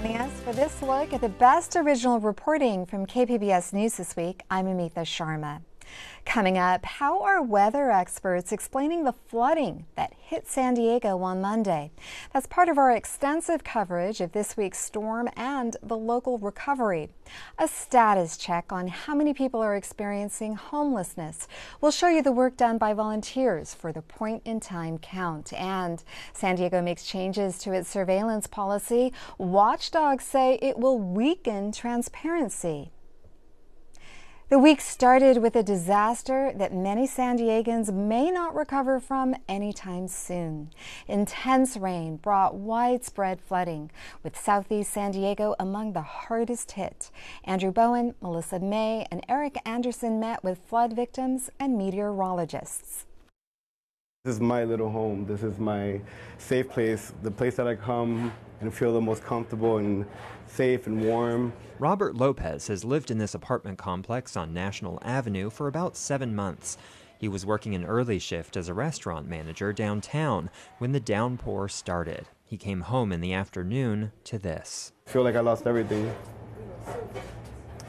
joining us for this look at the best original reporting from KPBS News this week. I'm Amita Sharma. Coming up, how are weather experts explaining the flooding that hit San Diego on Monday? That's part of our extensive coverage of this week's storm and the local recovery. A status check on how many people are experiencing homelessness. We'll show you the work done by volunteers for the point in time count. And San Diego makes changes to its surveillance policy. Watchdogs say it will weaken transparency. The week started with a disaster that many San Diegans may not recover from anytime soon. Intense rain brought widespread flooding, with southeast San Diego among the hardest hit. Andrew Bowen, Melissa May, and Eric Anderson met with flood victims and meteorologists. This is my little home. This is my safe place, the place that I come and feel the most comfortable and safe and warm. Robert Lopez has lived in this apartment complex on National Avenue for about seven months. He was working an early shift as a restaurant manager downtown when the downpour started. He came home in the afternoon to this. I feel like I lost everything.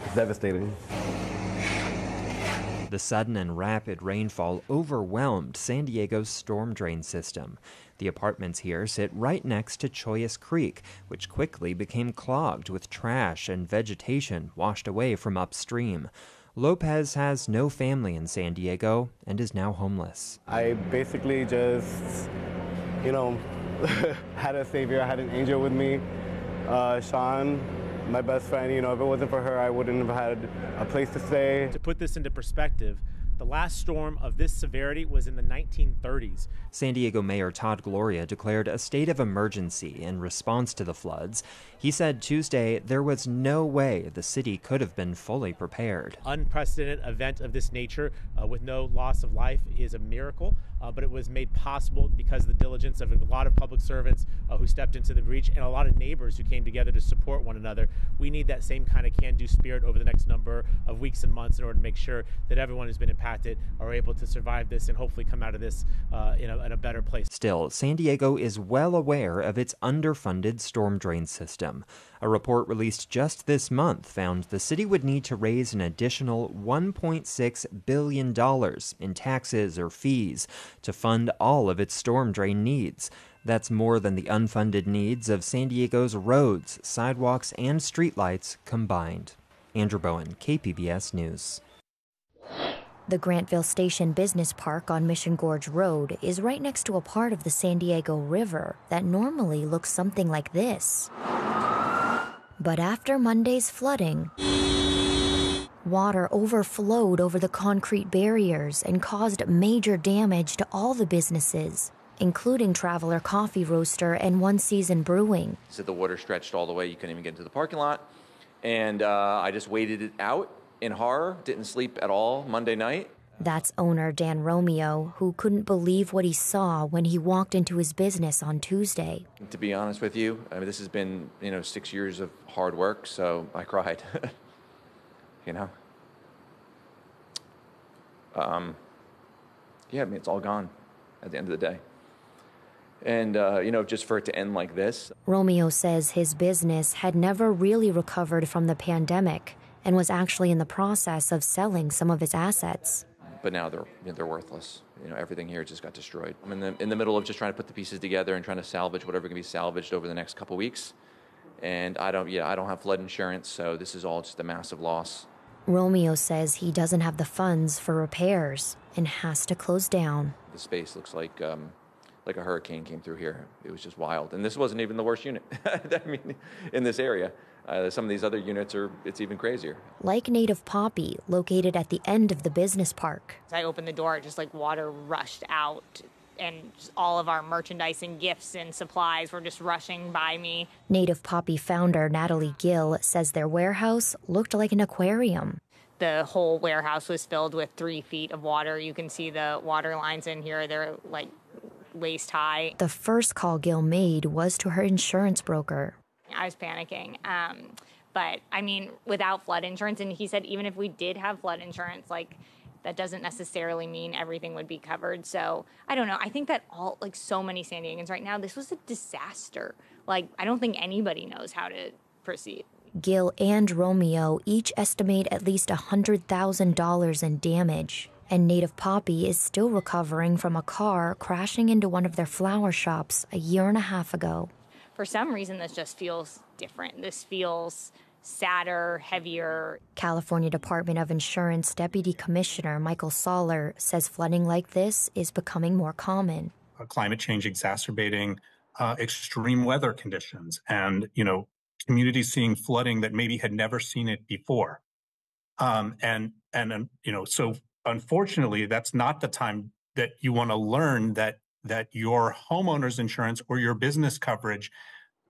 It's devastating. The sudden and rapid rainfall overwhelmed San Diego's storm drain system. The apartments here sit right next to Chollas Creek, which quickly became clogged with trash and vegetation washed away from upstream. Lopez has no family in San Diego and is now homeless. I basically just, you know, had a savior, I had an angel with me, uh, Sean, my best friend. You know, if it wasn't for her, I wouldn't have had a place to stay. To put this into perspective, the last storm of this severity was in the 1930s. San Diego Mayor Todd Gloria declared a state of emergency in response to the floods. He said Tuesday there was no way the city could have been fully prepared. Unprecedented event of this nature uh, with no loss of life is a miracle, uh, but it was made possible because of the diligence of a lot of public servants uh, who stepped into the breach and a lot of neighbors who came together to support one another. We need that same kind of can do spirit over the next number of weeks and months in order to make sure that everyone who's been impacted are able to survive this and hopefully come out of this uh, in, a, in a better place. Still, San Diego is well aware of its underfunded storm drain system. A report released just this month found the city would need to raise an additional $1.6 billion in taxes or fees to fund all of its storm drain needs. That's more than the unfunded needs of San Diego's roads, sidewalks, and streetlights combined. Andrew Bowen, KPBS News. The Grantville Station Business Park on Mission Gorge Road is right next to a part of the San Diego River that normally looks something like this. But after Monday's flooding, water overflowed over the concrete barriers and caused major damage to all the businesses, including Traveler Coffee Roaster and One Season Brewing. So the water stretched all the way, you couldn't even get into the parking lot. And uh, I just waited it out in horror, didn't sleep at all Monday night. That's owner Dan Romeo, who couldn't believe what he saw when he walked into his business on Tuesday. To be honest with you, I mean, this has been, you know, six years of hard work, so I cried. you know? Um, yeah, I mean, it's all gone at the end of the day. And, uh, you know, just for it to end like this. Romeo says his business had never really recovered from the pandemic and was actually in the process of selling some of his assets but now they're you know, they're worthless. You know, everything here just got destroyed. I'm in the in the middle of just trying to put the pieces together and trying to salvage whatever can be salvaged over the next couple weeks. And I don't yeah I don't have flood insurance, so this is all just a massive loss. Romeo says he doesn't have the funds for repairs and has to close down. The space looks like um, like a hurricane came through here. It was just wild, and this wasn't even the worst unit. I mean, in this area. Uh, some of these other units are, it's even crazier. Like Native Poppy, located at the end of the business park. I opened the door, just like water rushed out and all of our merchandise and gifts and supplies were just rushing by me. Native Poppy founder Natalie Gill says their warehouse looked like an aquarium. The whole warehouse was filled with three feet of water. You can see the water lines in here. They're like waist high. The first call Gill made was to her insurance broker. I was panicking. Um, but I mean, without flood insurance, and he said even if we did have flood insurance, like that doesn't necessarily mean everything would be covered. So I don't know. I think that all, like so many San Diegans right now, this was a disaster. Like, I don't think anybody knows how to proceed. Gill and Romeo each estimate at least $100,000 in damage. And Native Poppy is still recovering from a car crashing into one of their flower shops a year and a half ago. For some reason, this just feels different. This feels sadder, heavier. California Department of Insurance Deputy Commissioner Michael Soller says flooding like this is becoming more common. Uh, climate change exacerbating uh, extreme weather conditions and, you know, communities seeing flooding that maybe had never seen it before. Um, and, and, and, you know, so unfortunately, that's not the time that you want to learn that, that your homeowner's insurance or your business coverage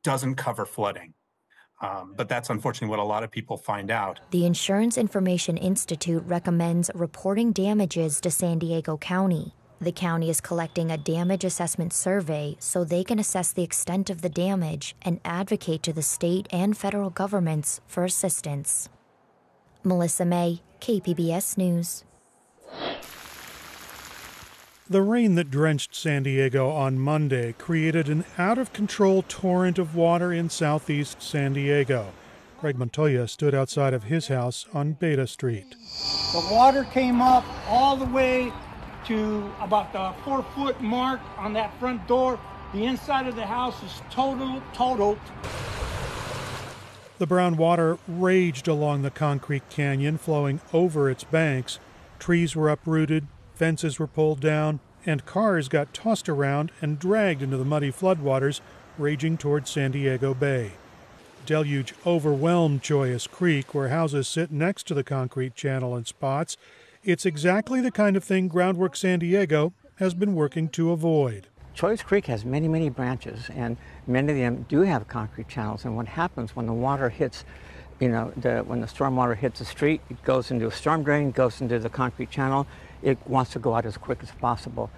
doesn't cover flooding. Um, but that's unfortunately what a lot of people find out. The Insurance Information Institute recommends reporting damages to San Diego County. The county is collecting a damage assessment survey so they can assess the extent of the damage and advocate to the state and federal governments for assistance. Melissa May, KPBS News. The rain that drenched San Diego on Monday created an out of control torrent of water in southeast San Diego. Greg Montoya stood outside of his house on Beta Street. The water came up all the way to about the four foot mark on that front door. The inside of the house is total, total. The brown water raged along the concrete canyon, flowing over its banks. Trees were uprooted, Fences were pulled down, and cars got tossed around and dragged into the muddy floodwaters raging toward San Diego Bay. Deluge overwhelmed Chollas Creek, where houses sit next to the concrete channel in spots. It's exactly the kind of thing Groundwork San Diego has been working to avoid. Chollas Creek has many, many branches, and many of them do have concrete channels. And what happens when the water hits you know, the, when the storm water hits the street, it goes into a storm drain, goes into the concrete channel. It wants to go out as quick as possible.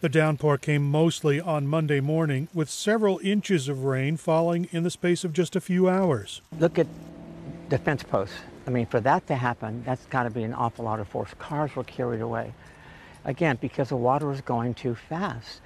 The downpour came mostly on Monday morning, with several inches of rain falling in the space of just a few hours. Look at the fence posts. I mean, for that to happen, that's got to be an awful lot of force. Cars were carried away. Again, because the water was going too fast.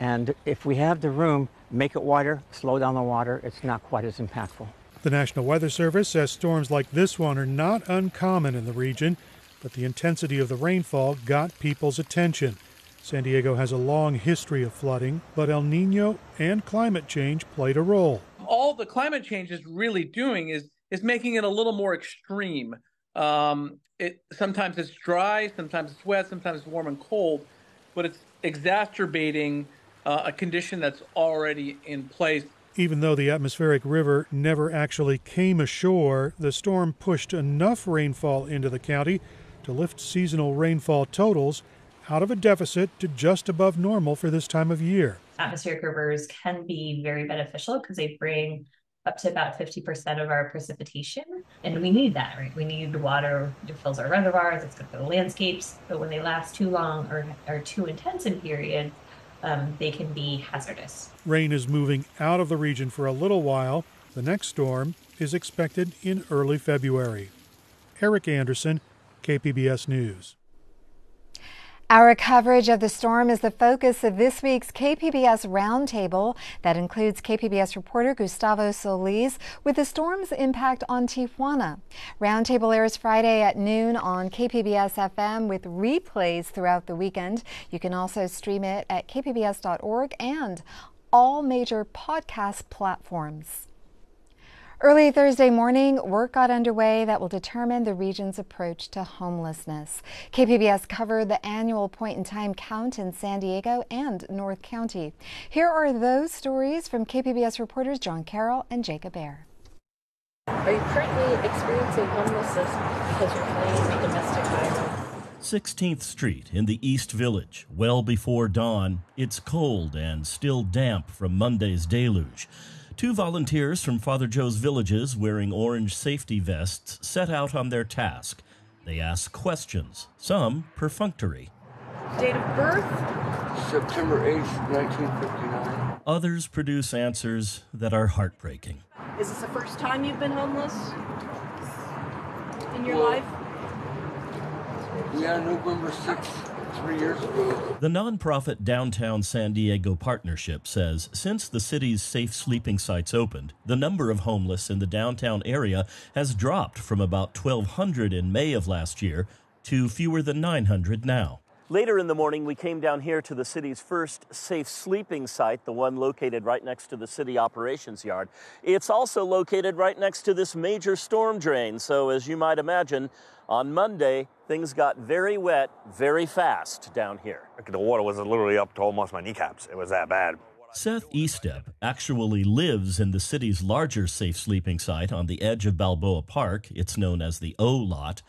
And if we have the room, make it wider, slow down the water, it's not quite as impactful. The National Weather Service says storms like this one are not uncommon in the region, but the intensity of the rainfall got people's attention. San Diego has a long history of flooding, but El Nino and climate change played a role. All the climate change is really doing is is making it a little more extreme. Um, it sometimes it's dry, sometimes it's wet, sometimes it's warm and cold, but it's exacerbating uh, a condition that's already in place. Even though the atmospheric river never actually came ashore, the storm pushed enough rainfall into the county to lift seasonal rainfall totals out of a deficit to just above normal for this time of year. Atmospheric rivers can be very beneficial because they bring up to about 50% of our precipitation. And we need that, right? We need water to fill our reservoirs, it's good for the landscapes. But when they last too long or are too intense in period, um, they can be hazardous. Rain is moving out of the region for a little while. The next storm is expected in early February. Eric Anderson, KPBS News. Our coverage of the storm is the focus of this week's KPBS Roundtable that includes KPBS reporter Gustavo Solis with the storm's impact on Tijuana. Roundtable airs Friday at noon on KPBS FM with replays throughout the weekend. You can also stream it at kpbs.org and all major podcast platforms. Early Thursday morning, work got underway that will determine the region's approach to homelessness. KPBS covered the annual point in time count in San Diego and North County. Here are those stories from KPBS reporters John Carroll and Jacob Aere. Are you currently experiencing homelessness because you're fleeing domestic violence? 16th Street in the East Village. Well before dawn, it's cold and still damp from Monday's deluge. Two volunteers from Father Joe's villages wearing orange safety vests set out on their task. They ask questions, some perfunctory. Date of birth? September 8th, 1959. Others produce answers that are heartbreaking. Is this the first time you've been homeless in your well, life? Yeah, November 6th three years ago. The nonprofit Downtown San Diego Partnership says since the city's safe sleeping sites opened, the number of homeless in the downtown area has dropped from about 1,200 in May of last year to fewer than 900 now. Later in the morning, we came down here to the city's first safe sleeping site, the one located right next to the city operations yard. It's also located right next to this major storm drain, so as you might imagine, on Monday, things got very wet very fast down here. The water was literally up to almost my kneecaps. It was that bad. Seth Estep actually lives in the city's larger safe sleeping site on the edge of Balboa Park. It's known as the O Lot,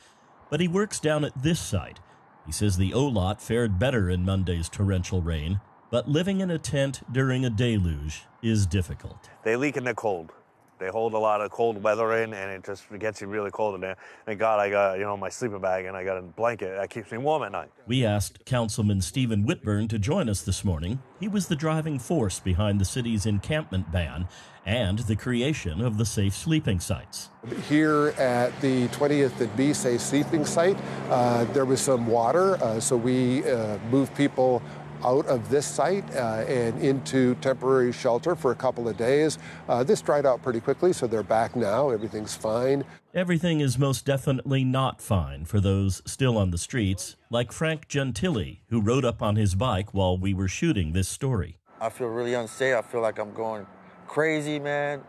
but he works down at this site. He says the O lot fared better in Monday's torrential rain, but living in a tent during a deluge is difficult. They leak in the cold. They hold a lot of cold weather in, and it just gets you really cold in there. Thank God I got you know my sleeping bag and I got a blanket that keeps me warm at night. We asked Councilman Stephen Whitburn to join us this morning. He was the driving force behind the city's encampment ban and the creation of the safe sleeping sites. Here at the 20th and B safe sleeping site, uh, there was some water, uh, so we uh, moved people out of this site uh, and into temporary shelter for a couple of days. Uh, this dried out pretty quickly, so they're back now. Everything's fine. Everything is most definitely not fine for those still on the streets, like Frank Gentili, who rode up on his bike while we were shooting this story. I feel really unsafe. I feel like I'm going crazy, man.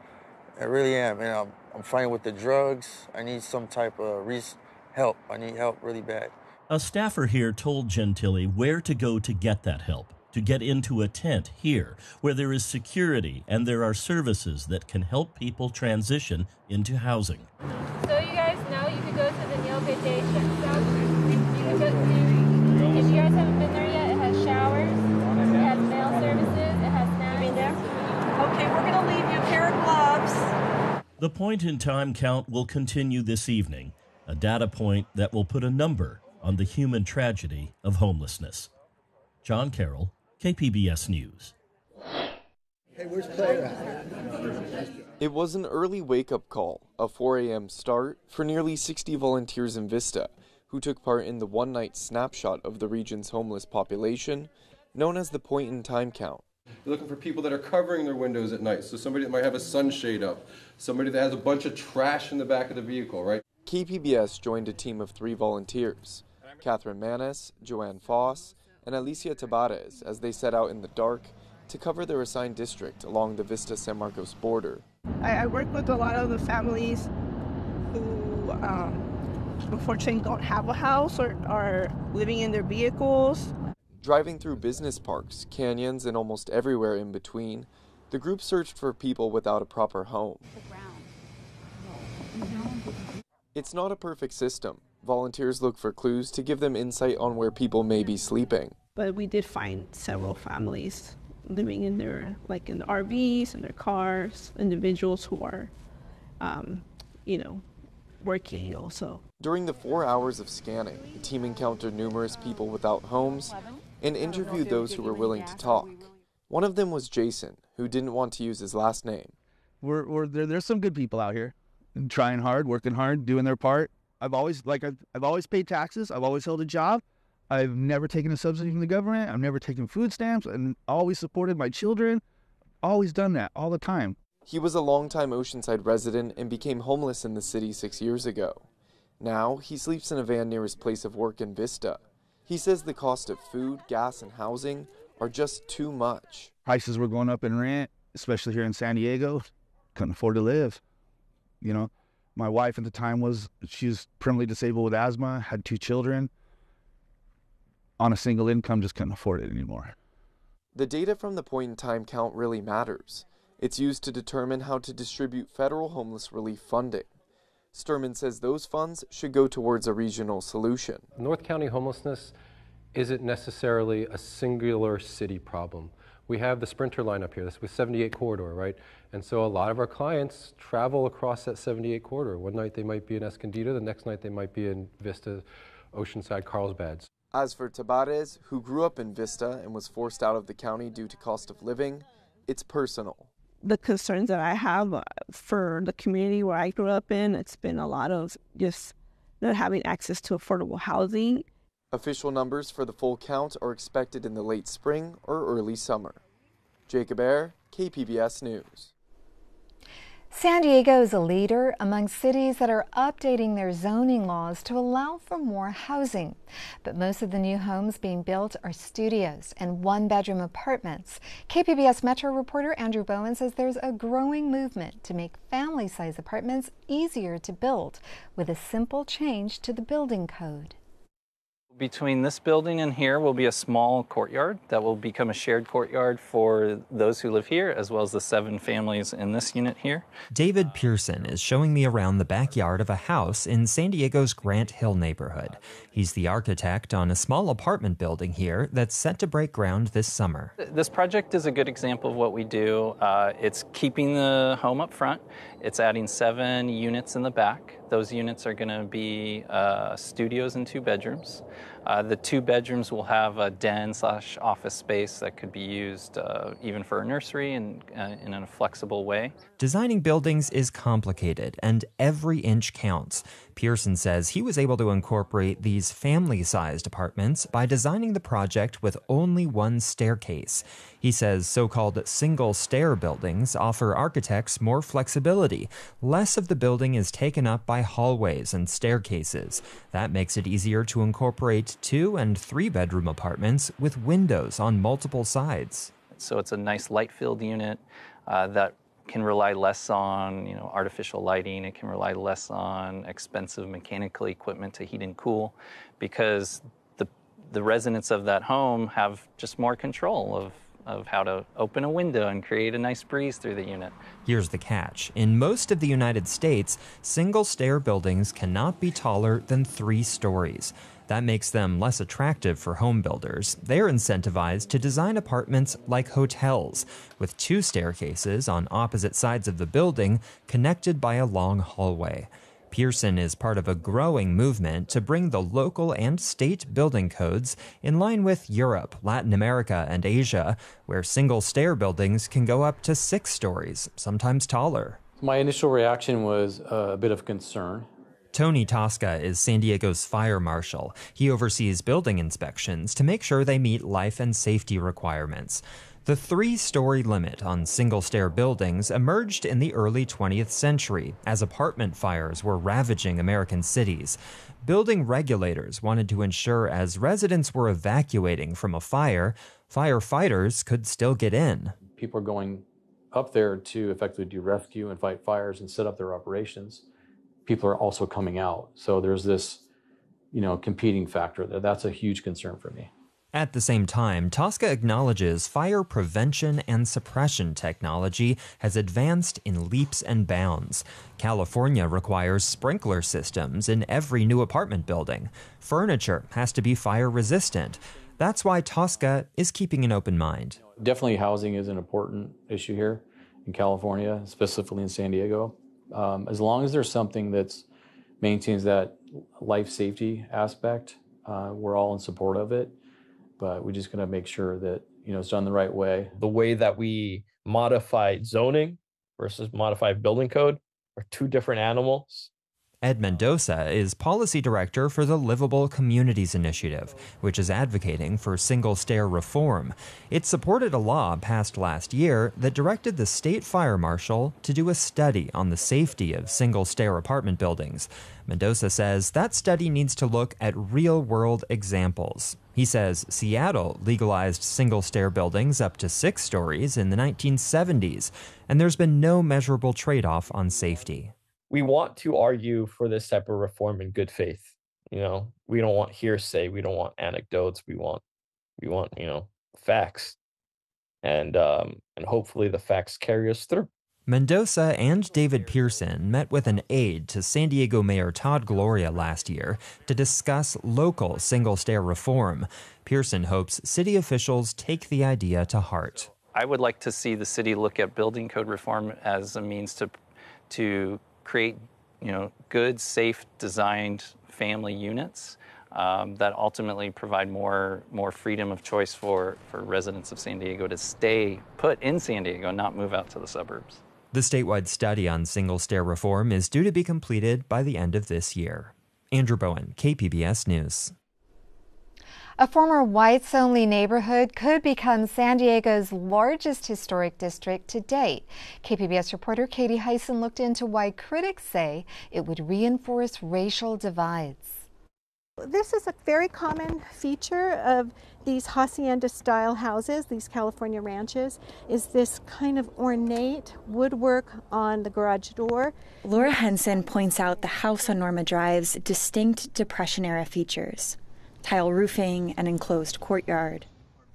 I really am. And I'm, I'm fighting with the drugs. I need some type of help. I need help really bad. A staffer here told Gentili where to go to get that help, to get into a tent here, where there is security and there are services that can help people transition into housing. So you guys know you could go to the Neil Good Day South. You could go to, if you guys haven't been there yet, it has showers, it has mail services, it has snacks. Okay, we're going to leave you a pair of gloves. The point in time count will continue this evening, a data point that will put a number on the human tragedy of homelessness. John Carroll, KPBS News. Hey, where's Claire It was an early wake up call, a 4 a.m. start for nearly 60 volunteers in Vista who took part in the one night snapshot of the region's homeless population, known as the point in time count. You're looking for people that are covering their windows at night. So somebody that might have a sunshade up, somebody that has a bunch of trash in the back of the vehicle, right? KPBS joined a team of three volunteers. Catherine Manis, Joanne Foss, and Alicia Tabares as they set out in the dark to cover their assigned district along the Vista San Marcos border. I, I work with a lot of the families who um, unfortunately don't have a house or are living in their vehicles. Driving through business parks, canyons, and almost everywhere in between, the group searched for people without a proper home. It's not a perfect system, Volunteers look for clues to give them insight on where people may be sleeping. But we did find several families living in their, like in the RVs and their cars, individuals who are, um, you know, working also. During the four hours of scanning, the team encountered numerous people without homes and interviewed those who were willing to talk. One of them was Jason, who didn't want to use his last name. We're, we're there, there's some good people out here, trying hard, working hard, doing their part. I've always like I've, I've always paid taxes. I've always held a job. I've never taken a subsidy from the government. I've never taken food stamps and always supported my children. Always done that all the time. He was a longtime Oceanside resident and became homeless in the city six years ago. Now he sleeps in a van near his place of work in Vista. He says the cost of food, gas, and housing are just too much. Prices were going up in rent, especially here in San Diego. Couldn't afford to live. You know, my wife at the time was she's permanently disabled with asthma, had two children. On a single income, just couldn't afford it anymore. The data from the point in time count really matters. It's used to determine how to distribute federal homeless relief funding. Sturman says those funds should go towards a regional solution. North County homelessness isn't necessarily a singular city problem we have the Sprinter line up here. This was 78 corridor, right? And so a lot of our clients travel across that 78 corridor. One night they might be in Escondido, the next night they might be in Vista, Oceanside, Carlsbad. As for Tabares, who grew up in Vista and was forced out of the county due to cost of living, it's personal. The concerns that I have uh, for the community where I grew up in, it's been a lot of just not having access to affordable housing Official numbers for the full count are expected in the late spring or early summer. Jacob Aere, KPBS News. San Diego is a leader among cities that are updating their zoning laws to allow for more housing. But most of the new homes being built are studios and one bedroom apartments. KPBS Metro reporter Andrew Bowen says there's a growing movement to make family size apartments easier to build with a simple change to the building code. Between this building and here will be a small courtyard that will become a shared courtyard for those who live here, as well as the seven families in this unit here. David Pearson is showing me around the backyard of a house in San Diego's Grant Hill neighborhood. He's the architect on a small apartment building here that's set to break ground this summer. This project is a good example of what we do. Uh, it's keeping the home up front, it's adding seven units in the back. Those units are going to be uh, studios and two bedrooms. Uh, the two bedrooms will have a den slash office space that could be used uh, even for a nursery and uh, in a flexible way. Designing buildings is complicated and every inch counts. Pearson says he was able to incorporate these family sized apartments by designing the project with only one staircase. He says so called single stair buildings offer architects more flexibility. Less of the building is taken up by hallways and staircases. That makes it easier to incorporate two and three bedroom apartments with windows on multiple sides. So it's a nice light filled unit uh, that can rely less on you know artificial lighting. It can rely less on expensive mechanical equipment to heat and cool, because the the residents of that home have just more control of of how to open a window and create a nice breeze through the unit. Here's the catch. In most of the United States, single stair buildings cannot be taller than three stories. That makes them less attractive for home builders. They're incentivized to design apartments like hotels, with two staircases on opposite sides of the building connected by a long hallway. Pearson is part of a growing movement to bring the local and state building codes in line with Europe, Latin America, and Asia, where single stair buildings can go up to six stories, sometimes taller. My initial reaction was a bit of concern Tony Tosca is San Diego's fire marshal. He oversees building inspections to make sure they meet life and safety requirements. The three story limit on single stair buildings emerged in the early 20th century as apartment fires were ravaging American cities. Building regulators wanted to ensure as residents were evacuating from a fire, firefighters could still get in. People are going up there to effectively do rescue and fight fires and set up their operations people are also coming out. So there's this, you know, competing factor there. That's a huge concern for me. At the same time, Tosca acknowledges fire prevention and suppression technology has advanced in leaps and bounds. California requires sprinkler systems in every new apartment building. Furniture has to be fire resistant. That's why Tosca is keeping an open mind. Definitely, housing is an important issue here in California, specifically in San Diego um, as long as there's something that's maintains that life safety aspect, uh, we're all in support of it. But we just got to make sure that you know it's done the right way. The way that we modify zoning versus modify building code are two different animals. Ed Mendoza is policy director for the Livable Communities Initiative, which is advocating for single stair reform. It supported a law passed last year that directed the state fire marshal to do a study on the safety of single stair apartment buildings. Mendoza says that study needs to look at real world examples. He says Seattle legalized single stair buildings up to six stories in the 1970s, and there's been no measurable trade off on safety we want to argue for this type of reform in good faith. You know, we don't want hearsay, we don't want anecdotes, we want we want, you know, facts. And um and hopefully the facts carry us through. Mendoza and David Pearson met with an aide to San Diego Mayor Todd Gloria last year to discuss local single stair reform. Pearson hopes city officials take the idea to heart. I would like to see the city look at building code reform as a means to to create you know, good, safe, designed family units um, that ultimately provide more, more freedom of choice for, for residents of San Diego to stay put in San Diego, not move out to the suburbs. The statewide study on single stair reform is due to be completed by the end of this year. Andrew Bowen, KPBS News. A former whites only neighborhood could become San Diego's largest historic district to date. KPBS reporter Katie Hyson looked into why critics say it would reinforce racial divides. This is a very common feature of these hacienda style houses, these California ranches, is this kind of ornate woodwork on the garage door. Laura Henson points out the house on Norma Drive's distinct Depression era features tile roofing, and enclosed courtyard.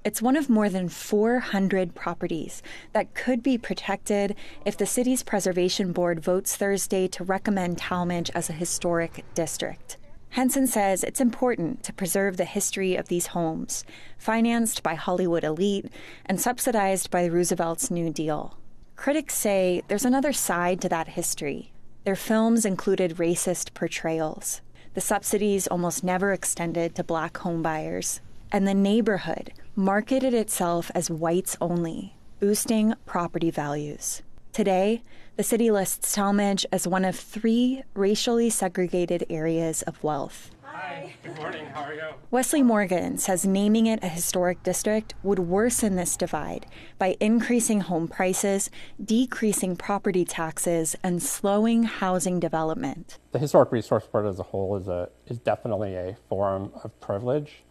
It's one of more than 400 properties that could be protected if the city's preservation board votes Thursday to recommend Talmadge as a historic district. Henson says it's important to preserve the history of these homes, financed by Hollywood elite and subsidized by Roosevelt's New Deal. Critics say there's another side to that history. Their films included racist portrayals. The subsidies almost never extended to black homebuyers. And the neighborhood marketed itself as whites only, boosting property values. Today, the city lists Talmadge as one of three racially segregated areas of wealth. Hi. Good morning. How are you? Wesley Morgan says naming it a historic district would worsen this divide by increasing home prices, decreasing property taxes, and slowing housing development. The historic resource board as a whole is a is definitely a forum of privilege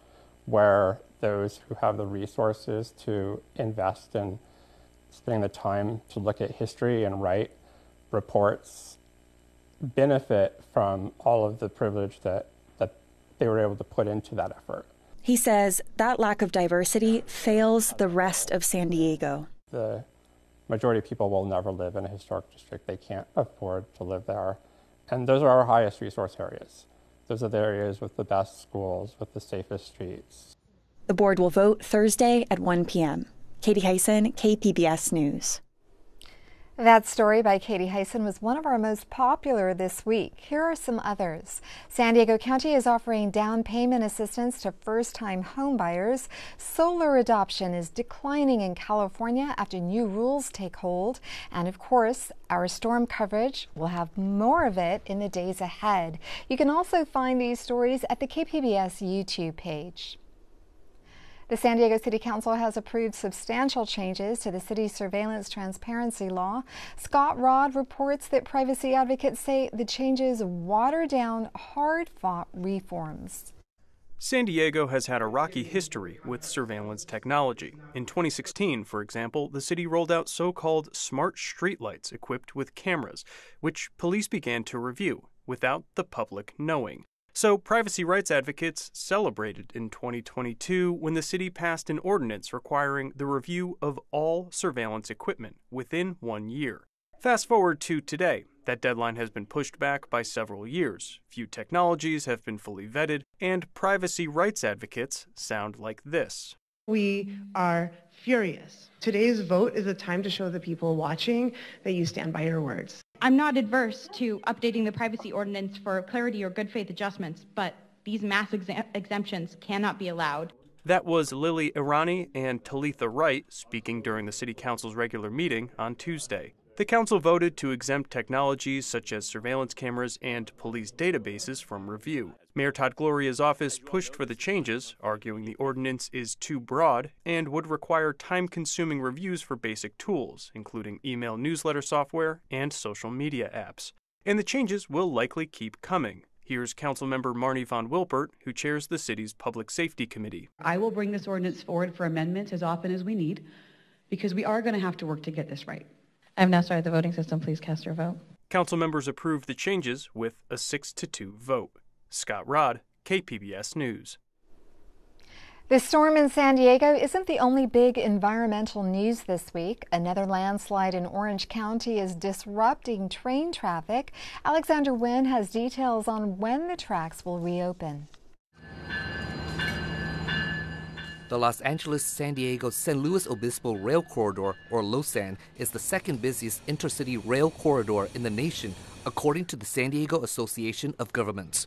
where those who have the resources to invest in spending the time to look at history and write reports benefit from all of the privilege that, that they were able to put into that effort. He says that lack of diversity fails the rest of San Diego. The majority of people will never live in a historic district. They can't afford to live there. And those are our highest resource areas. Those are the areas with the best schools, with the safest streets. The board will vote Thursday at 1 p.m. Katie Hyson, KPBS News. That story by Katie Hyson was one of our most popular this week. Here are some others. San Diego County is offering down payment assistance to first time homebuyers. Solar adoption is declining in California after new rules take hold. And of course, our storm coverage will have more of it in the days ahead. You can also find these stories at the KPBS YouTube page. The San Diego City Council has approved substantial changes to the city's surveillance transparency law. Scott Rodd reports that privacy advocates say the changes water down hard fought reforms. San Diego has had a rocky history with surveillance technology. In 2016, for example, the city rolled out so called smart streetlights equipped with cameras, which police began to review without the public knowing. So, privacy rights advocates celebrated in 2022 when the city passed an ordinance requiring the review of all surveillance equipment within one year. Fast forward to today. That deadline has been pushed back by several years. Few technologies have been fully vetted, and privacy rights advocates sound like this. We are furious. Today's vote is a time to show the people watching that you stand by your words. I'm not adverse to updating the privacy ordinance for clarity or good faith adjustments, but these mass exemptions cannot be allowed. That was Lily Irani and Talitha Wright speaking during the City Council's regular meeting on Tuesday. The council voted to exempt technologies such as surveillance cameras and police databases from review. Mayor Todd Gloria's office pushed for the changes, arguing the ordinance is too broad and would require time consuming reviews for basic tools, including email newsletter software and social media apps. And the changes will likely keep coming. Here's Councilmember Marni Von Wilpert, who chairs the city's Public Safety Committee. I will bring this ordinance forward for amendments as often as we need because we are going to have to work to get this right. I've now started the voting system. Please cast your vote. Council members approved the changes with a 6 to 2 vote. Scott Rodd, KPBS News. The storm in San Diego isn't the only big environmental news this week. Another landslide in Orange County is disrupting train traffic. Alexander Nguyen has details on when the tracks will reopen. The Los Angeles San Diego San Luis Obispo Rail Corridor, or LOSSAN, is the second busiest intercity rail corridor in the nation, according to the San Diego Association of Governments.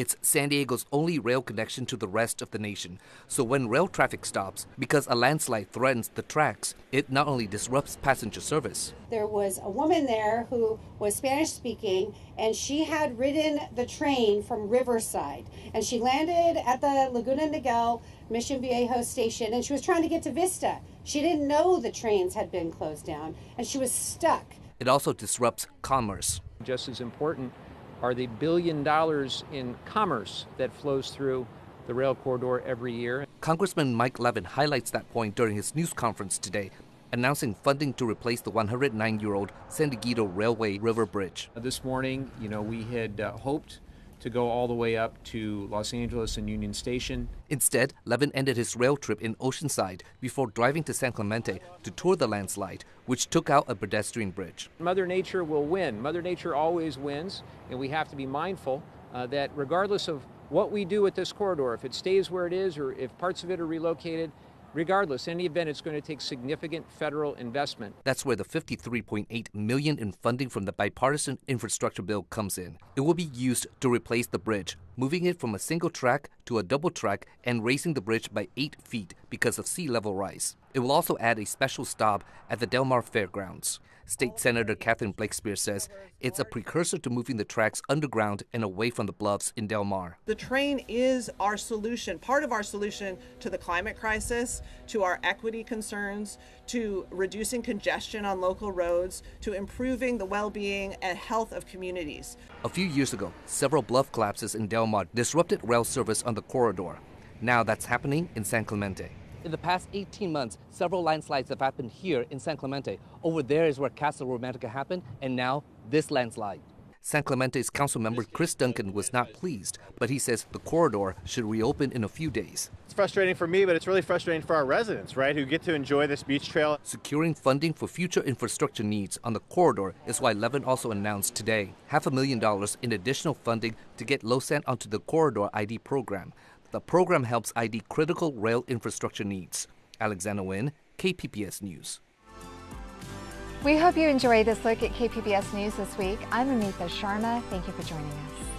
It's San Diego's only rail connection to the rest of the nation. So when rail traffic stops, because a landslide threatens the tracks, it not only disrupts passenger service. There was a woman there who was Spanish speaking, and she had ridden the train from Riverside. And she landed at the Laguna Niguel Mission Viejo station, and she was trying to get to Vista. She didn't know the trains had been closed down, and she was stuck. It also disrupts commerce. Just as important are the billion dollars in commerce that flows through the rail corridor every year. Congressman Mike Levin highlights that point during his news conference today, announcing funding to replace the 109 year old San Dieguito Railway River Bridge. This morning, you know, we had uh, hoped to go all the way up to Los Angeles and Union Station. Instead, Levin ended his rail trip in Oceanside before driving to San Clemente to tour the landslide, which took out a pedestrian bridge. Mother Nature will win. Mother Nature always wins, and we have to be mindful uh, that regardless of what we do with this corridor, if it stays where it is or if parts of it are relocated, Regardless, any event, it's going to take significant federal investment. That's where the 53.8 million in funding from the bipartisan infrastructure bill comes in. It will be used to replace the bridge, moving it from a single track to a double track and raising the bridge by 8 feet because of sea level rise. It will also add a special stop at the Del Mar Fairgrounds. State Senator Catherine Blakespear says it's a precursor to moving the tracks underground and away from the bluffs in Del Mar. The train is our solution, part of our solution to the climate crisis, to our equity concerns, to reducing congestion on local roads, to improving the well being and health of communities. A few years ago, several bluff collapses in Del Mar disrupted rail service on the corridor. Now that's happening in San Clemente. In the past 18 months, several landslides have happened here in San Clemente. Over there is where Casa Romantica happened, and now this landslide. San Clemente's council member Chris Duncan was not pleased, but he says the corridor should reopen in a few days. It's frustrating for me, but it's really frustrating for our residents, right, who get to enjoy this beach trail. Securing funding for future infrastructure needs on the corridor is why Levin also announced today half a million dollars in additional funding to get LOSSAN onto the Corridor ID program. The program helps ID critical rail infrastructure needs. Alexander Nguyen, KPBS News. We hope you enjoyed this look at KPBS News this week. I'm Amita Sharma. Thank you for joining us.